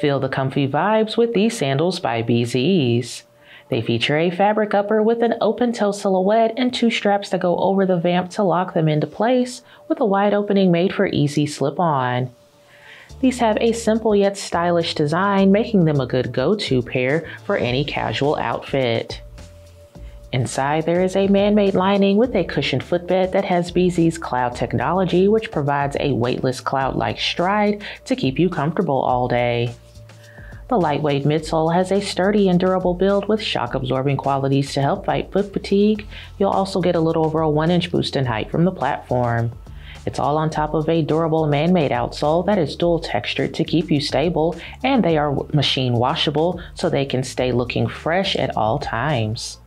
Feel the comfy vibes with these sandals by Bzees. They feature a fabric upper with an open toe silhouette and two straps that go over the vamp to lock them into place, with a wide opening made for easy slip on. These have a simple yet stylish design, making them a good go-to pair for any casual outfit. Inside, there is a man-made lining with a cushioned footbed that has Bzees cloud technology, which provides a weightless cloud-like stride to keep you comfortable all day. The lightweight midsole has a sturdy and durable build with shock-absorbing qualities to help fight foot fatigue. You'll also get a little over a 1-inch boost in height from the platform. It's all on top of a durable man-made outsole that is dual textured to keep you stable, and they are machine washable so they can stay looking fresh at all times.